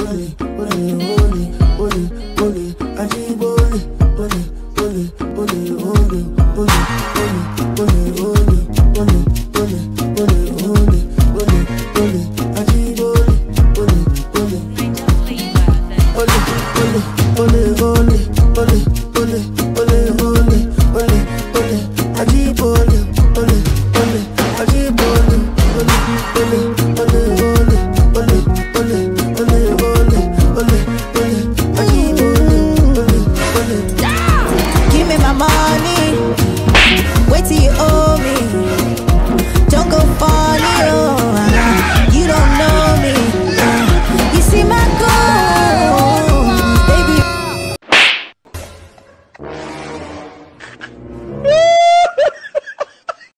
bully, bully, I see bully, money. Wait till you owe me. Don't go funny, oh. Uh, you don't know me. Uh, you see my goals, baby.